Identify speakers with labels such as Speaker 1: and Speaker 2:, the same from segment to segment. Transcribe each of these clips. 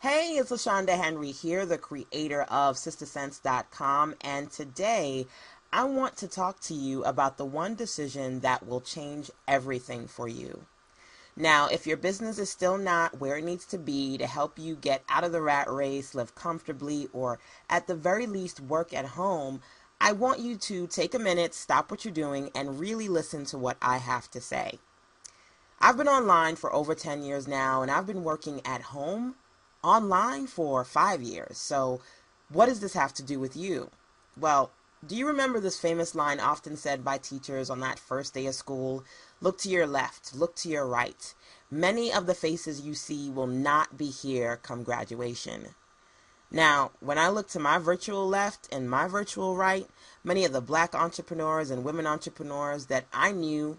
Speaker 1: Hey, it's LaShanda Henry here, the creator of SistaSense.com, and today I want to talk to you about the one decision that will change everything for you. Now, if your business is still not where it needs to be to help you get out of the rat race, live comfortably, or at the very least work at home, I want you to take a minute, stop what you're doing, and really listen to what I have to say. I've been online for over 10 years now, and I've been working at home online for five years. So, what does this have to do with you? Well, do you remember this famous line often said by teachers on that first day of school? Look to your left, look to your right. Many of the faces you see will not be here come graduation. Now, when I look to my virtual left and my virtual right, many of the black entrepreneurs and women entrepreneurs that I knew,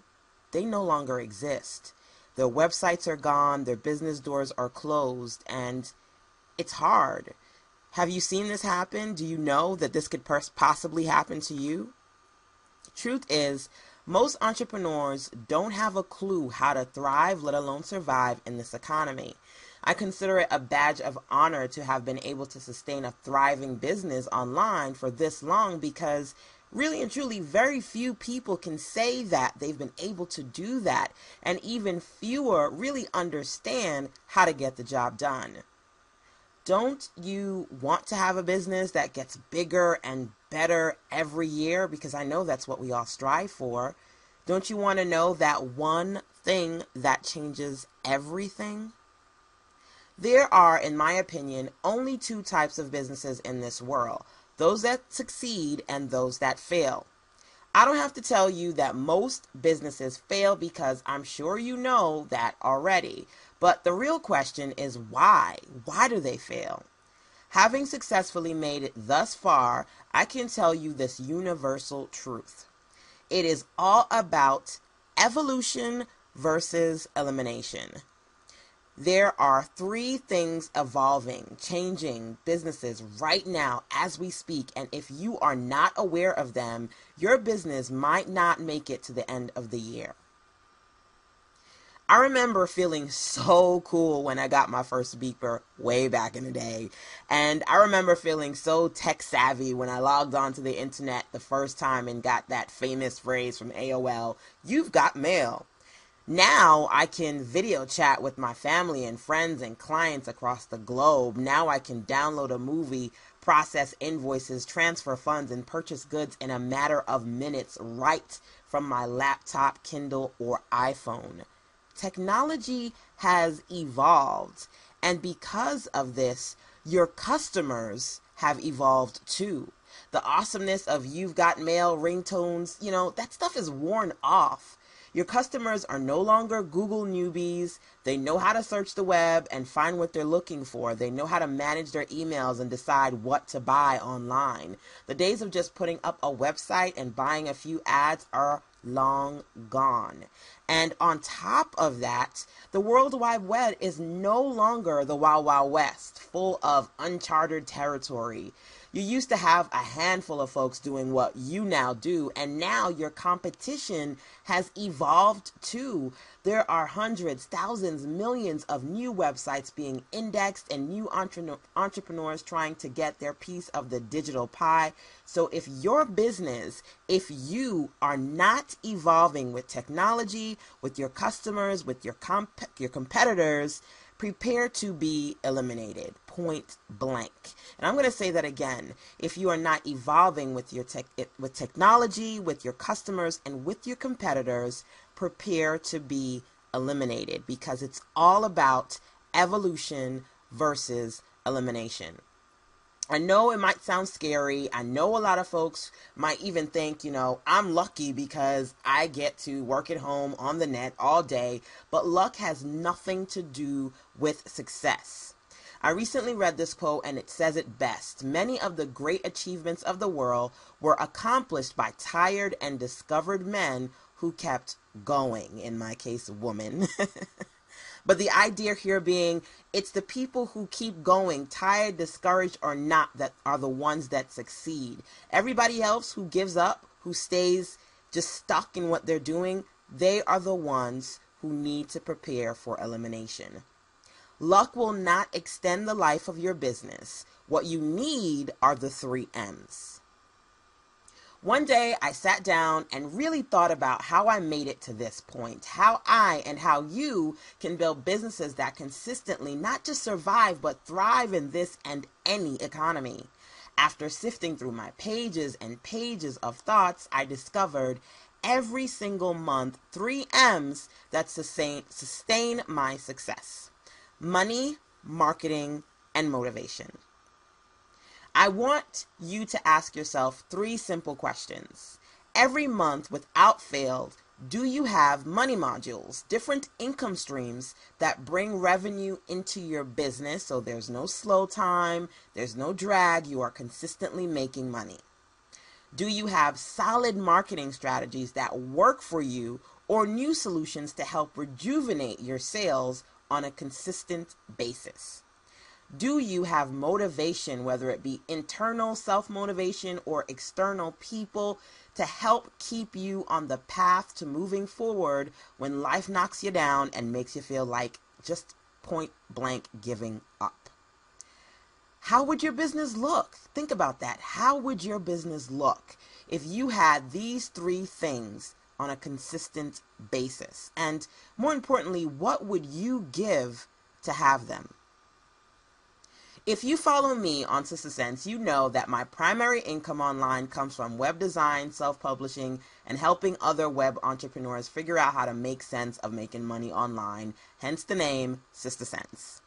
Speaker 1: they no longer exist. Their websites are gone, their business doors are closed, and it's hard. Have you seen this happen? Do you know that this could possibly happen to you? Truth is, most entrepreneurs don't have a clue how to thrive, let alone survive in this economy. I consider it a badge of honor to have been able to sustain a thriving business online for this long because really and truly, very few people can say that they've been able to do that, and even fewer really understand how to get the job done. Don't you want to have a business that gets bigger and better every year? Because I know that's what we all strive for. Don't you want to know that one thing that changes everything? There are, in my opinion, only two types of businesses in this world those that succeed and those that fail. I don't have to tell you that most businesses fail because I'm sure you know that already. But the real question is why? Why do they fail? Having successfully made it thus far, I can tell you this universal truth. It is all about evolution versus elimination. There are three things evolving, changing businesses right now as we speak. And if you are not aware of them, your business might not make it to the end of the year. I remember feeling so cool when I got my first beeper way back in the day. And I remember feeling so tech savvy when I logged onto the internet the first time and got that famous phrase from AOL, You've got mail. Now I can video chat with my family and friends and clients across the globe. Now I can download a movie, process invoices, transfer funds, and purchase goods in a matter of minutes right from my laptop, Kindle, or iPhone. Technology has evolved, and because of this, your customers have evolved too. The awesomeness of You've Got Mail ringtones, you know, that stuff is worn off your customers are no longer Google newbies. They know how to search the web and find what they're looking for. They know how to manage their emails and decide what to buy online. The days of just putting up a website and buying a few ads are long gone. And on top of that, the World Wide Web is no longer the Wild Wild West, full of uncharted territory. You used to have a handful of folks doing what you now do, and now your competition has evolved too. There are hundreds, thousands, millions of new websites being indexed and new entre- entrepreneurs trying to get their piece of the digital pie. So if your business, if you are not evolving with technology, with your customers, with your comp- your competitors, prepare to be eliminated. Point blank. And i'm going to say that again. If you are not evolving with your tech with technology with your customers and with your competitors prepare to be eliminated because it's all about evolution versus elimination I know it might sound scary. I know a lot of folks might even think, you know, I'm lucky because I get to work at home on the net all day, but luck has nothing to do with success. I recently read this quote and it says it best. Many of the great achievements of the world were accomplished by tired and discovered men who kept going, in my case, woman. But the idea here being it's the people who keep going, tired, discouraged, or not, that are the ones that succeed. Everybody else who gives up, who stays just stuck in what they're doing, they are the ones who need to prepare for elimination. Luck will not extend the life of your business. What you need are the three M's. One day I sat down and really thought about how I made it to this point, how I and how you can build businesses that consistently not just survive but thrive in this and any economy. After sifting through my pages and pages of thoughts, I discovered every single month three M's that sustain, sustain my success money, marketing, and motivation. I want you to ask yourself three simple questions. Every month, without fail, do you have money modules, different income streams that bring revenue into your business so there's no slow time, there's no drag, you are consistently making money? Do you have solid marketing strategies that work for you or new solutions to help rejuvenate your sales on a consistent basis? Do you have motivation, whether it be internal self motivation or external people, to help keep you on the path to moving forward when life knocks you down and makes you feel like just point blank giving up? How would your business look? Think about that. How would your business look if you had these three things on a consistent basis? And more importantly, what would you give to have them? If you follow me on Sista Sense, you know that my primary income online comes from web design, self publishing, and helping other web entrepreneurs figure out how to make sense of making money online, hence the name Sista Sense.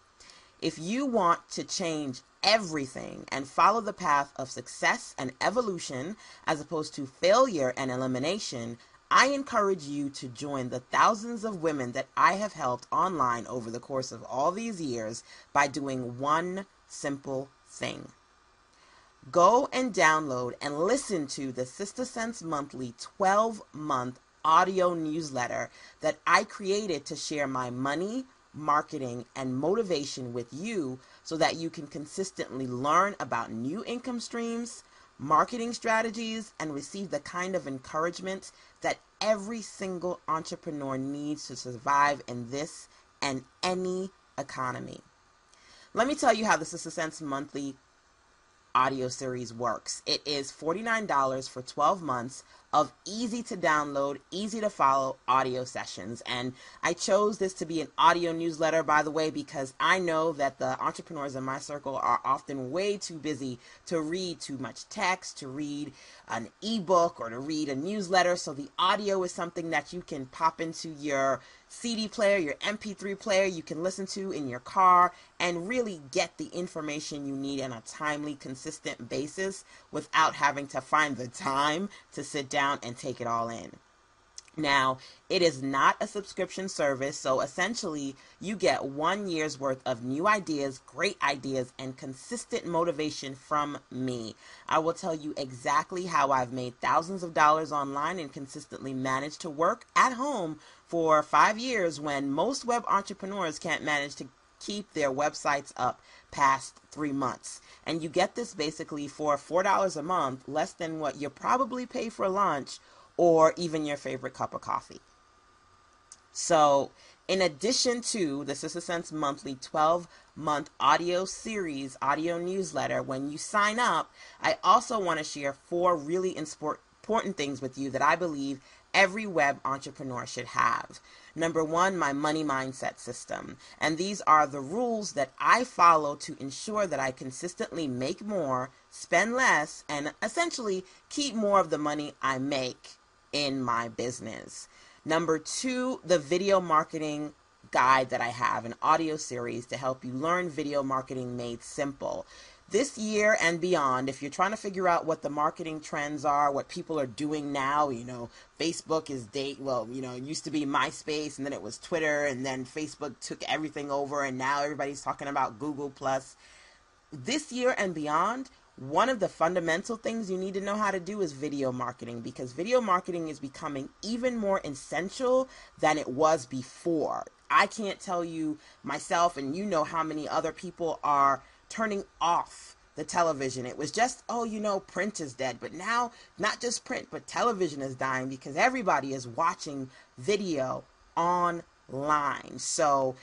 Speaker 1: If you want to change everything and follow the path of success and evolution as opposed to failure and elimination, I encourage you to join the thousands of women that I have helped online over the course of all these years by doing one simple thing. Go and download and listen to the Sista Sense Monthly 12 month audio newsletter that I created to share my money, marketing, and motivation with you so that you can consistently learn about new income streams, marketing strategies, and receive the kind of encouragement that every single entrepreneur needs to survive in this and any economy. Let me tell you how the Sista Sense monthly audio series works. It is $49 for 12 months of easy to download, easy to follow audio sessions. And I chose this to be an audio newsletter, by the way, because I know that the entrepreneurs in my circle are often way too busy to read too much text, to read an ebook, or to read a newsletter. So the audio is something that you can pop into your CD player, your MP3 player, you can listen to in your car and really get the information you need on a timely, consistent basis without having to find the time to sit down down and take it all in. Now, it is not a subscription service, so essentially, you get one year's worth of new ideas, great ideas, and consistent motivation from me. I will tell you exactly how I've made thousands of dollars online and consistently managed to work at home for five years when most web entrepreneurs can't manage to keep their websites up past three months. And you get this basically for $4 a month, less than what you probably pay for lunch or even your favorite cup of coffee. So, in addition to the Sista Sense monthly 12 month audio series, audio newsletter, when you sign up, I also want to share four really important things with you that I believe every web entrepreneur should have. Number one, my money mindset system. And these are the rules that I follow to ensure that I consistently make more, spend less, and essentially keep more of the money I make in my business. Number two, the video marketing guide that I have, an audio series to help you learn video marketing made simple this year and beyond, if you're trying to figure out what the marketing trends are, what people are doing now, you know, Facebook is date, well, you know, it used to be MySpace and then it was Twitter and then Facebook took everything over and now everybody's talking about Google Plus. This year and beyond, one of the fundamental things you need to know how to do is video marketing because video marketing is becoming even more essential than it was before. I can't tell you myself, and you know how many other people are turning off the television. It was just, oh, you know, print is dead. But now, not just print, but television is dying because everybody is watching video online. So,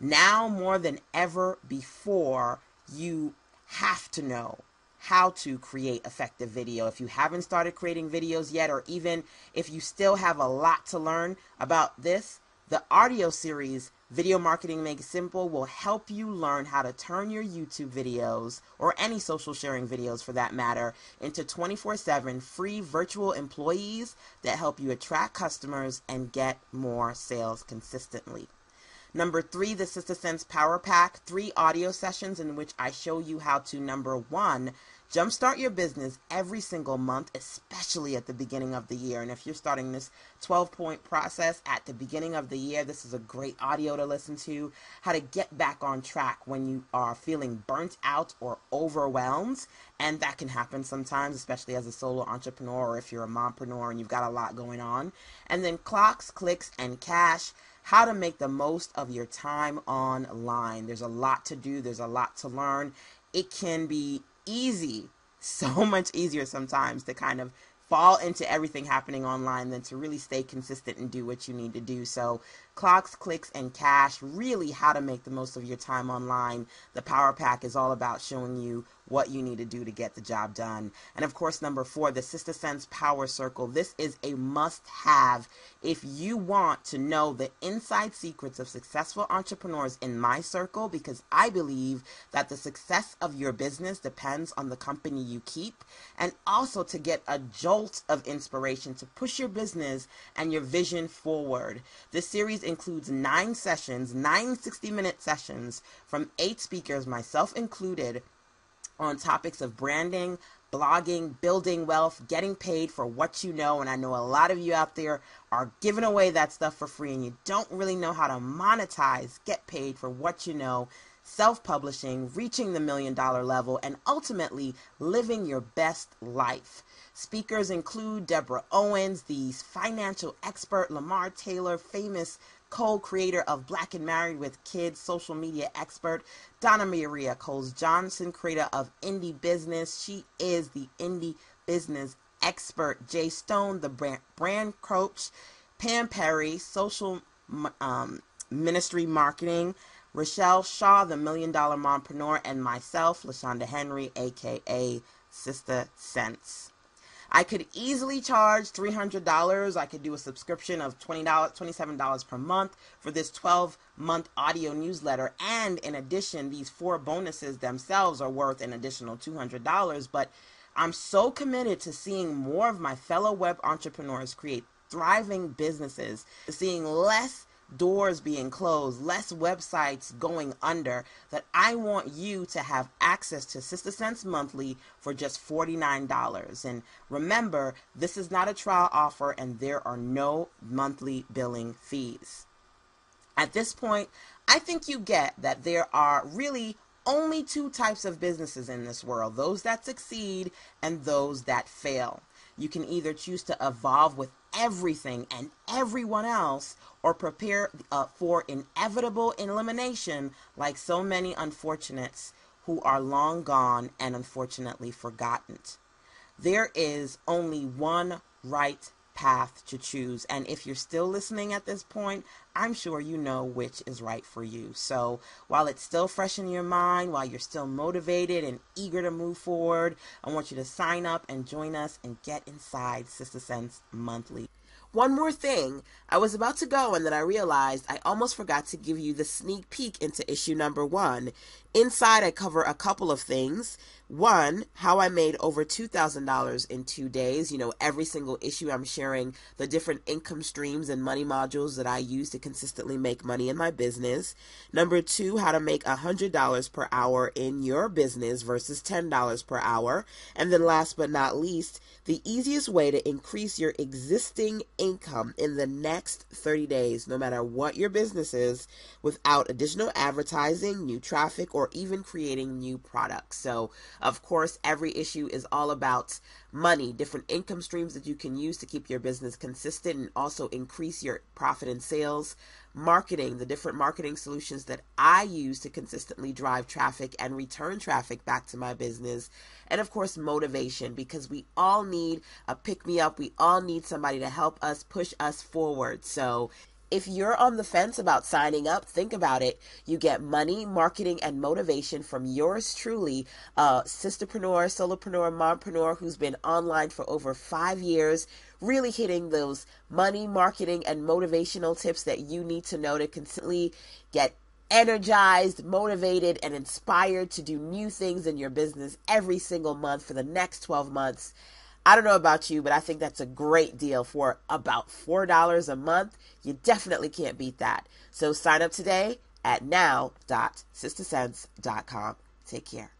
Speaker 1: Now more than ever before, you have to know how to create effective video. If you haven't started creating videos yet, or even if you still have a lot to learn about this, the audio series Video Marketing Made Simple will help you learn how to turn your YouTube videos, or any social sharing videos for that matter, into 24 7 free virtual employees that help you attract customers and get more sales consistently. Number three, the Sista Sense Power Pack, three audio sessions in which I show you how to, number one, jumpstart your business every single month, especially at the beginning of the year. And if you're starting this 12 point process at the beginning of the year, this is a great audio to listen to. How to get back on track when you are feeling burnt out or overwhelmed. And that can happen sometimes, especially as a solo entrepreneur or if you're a mompreneur and you've got a lot going on. And then clocks, clicks, and cash how to make the most of your time online. There's a lot to do, there's a lot to learn. It can be easy, so much easier sometimes to kind of fall into everything happening online than to really stay consistent and do what you need to do. So, clocks, clicks, and cash really how to make the most of your time online. The Power Pack is all about showing you what you need to do to get the job done. And of course, number four, the Sista Sense Power Circle. This is a must have if you want to know the inside secrets of successful entrepreneurs in my circle, because I believe that the success of your business depends on the company you keep, and also to get a jolt of inspiration to push your business and your vision forward. This series includes nine sessions, nine 60 minute sessions from eight speakers, myself included on topics of branding, blogging, building wealth, getting paid for what you know. And I know a lot of you out there are giving away that stuff for free and you don't really know how to monetize, get paid for what you know, self publishing, reaching the million dollar level, and ultimately living your best life. Speakers include Deborah Owens, the financial expert, Lamar Taylor, famous co-creator of Black and Married with Kids, social media expert, Donna Maria Coles Johnson, creator of Indie Business. She is the indie business expert. Jay Stone, the brand, brand coach. Pam Perry, social um, ministry marketing. Rochelle Shaw, the million dollar mompreneur, and myself, LaShanda Henry, aka Sista Sense. I could easily charge $300. I could do a subscription of $20, $27 per month for this 12 month audio newsletter. And in addition, these four bonuses themselves are worth an additional $200. But I'm so committed to seeing more of my fellow web entrepreneurs create thriving businesses, seeing less doors being closed, less websites going under, that I want you to have access to Sista Sense Monthly for just $49. And remember, this is not a trial offer and there are no monthly billing fees. At this point, I think you get that there are really only two types of businesses in this world those that succeed and those that fail. You can either choose to evolve with everything and everyone else or prepare uh, for inevitable elimination like so many unfortunates who are long gone and unfortunately forgotten. There is only one right path to choose. And if you're still listening at this point, I'm sure you know which is right for you. So while it's still fresh in your mind, while you're still motivated and eager to move forward, I want you to sign up and join us and get inside Sista Sense Monthly. One more thing. I was about to go and then I realized I almost forgot to give you the sneak peek into issue number one. Inside, I cover a couple of things. One, how I made over $2,000 in two days. You know, every single issue I'm sharing the different income streams and money modules that I use to consistently make money in my business. Number two, how to make $100 per hour in your business versus $10 per hour. And then last but not least, the easiest way to increase your existing income in the next 30 days, no matter what your business is, without additional advertising, new traffic, or even creating new products. So, of course, every issue is all about money, different income streams that you can use to keep your business consistent and also increase your profit and sales marketing, the different marketing solutions that I use to consistently drive traffic and return traffic back to my business. And of course, motivation, because we all need a pick me up. We all need somebody to help us push us forward. So, if you're on the fence about signing up, think about it. You get money, marketing, and motivation from yours truly, a sisterpreneur, solopreneur, mompreneur who's been online for over five years, really hitting those money, marketing, and motivational tips that you need to know to consistently get energized, motivated, and inspired to do new things in your business every single month for the next 12 months. I don't know about you, but I think that's a great deal for about $4 a month. You definitely can't beat that. So sign up today at now.sistasense.com. Take care.